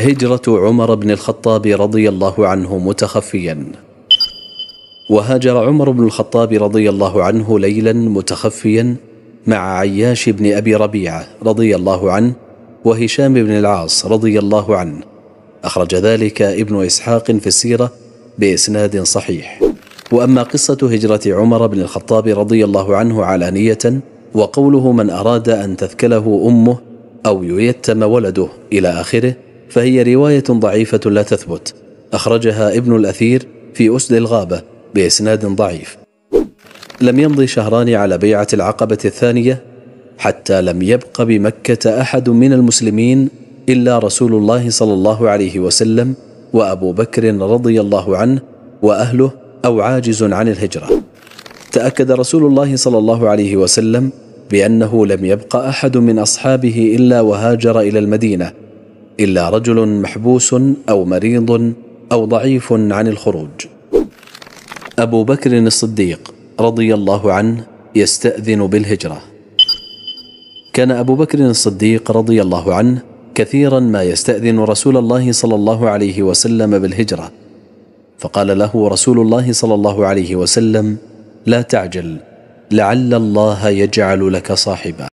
هجرة عمر بن الخطاب رضي الله عنه متخفيا. وهاجر عمر بن الخطاب رضي الله عنه ليلا متخفيا مع عياش بن أبي ربيعة رضي الله عنه وهشام بن العاص رضي الله عنه. أخرج ذلك ابن إسحاق في السيرة بإسناد صحيح. وأما قصة هجرة عمر بن الخطاب رضي الله عنه علانية وقوله من أراد أن تثكله أمه أو ييتم ولده إلى آخره فهي رواية ضعيفة لا تثبت. أخرجها ابن الأثير في أسد الغابة بإسناد ضعيف. لم يمضي شهران على بيعة العقبة الثانية حتى لم يبق بمكة أحد من المسلمين إلا رسول الله صلى الله عليه وسلم وأبو بكر رضي الله عنه وأهله أو عاجز عن الهجرة. تأكد رسول الله صلى الله عليه وسلم بأنه لم يبق أحد من أصحابه إلا وهاجر إلى المدينة إلا رجل محبوس أو مريض أو ضعيف عن الخروج. أبو بكر الصديق رضي الله عنه يستأذن بالهجرة. كان أبو بكر الصديق رضي الله عنه كثيرا ما يستأذن رسول الله صلى الله عليه وسلم بالهجرة. فقال له رسول الله صلى الله عليه وسلم لا تعجل لعل الله يجعل لك صاحبا.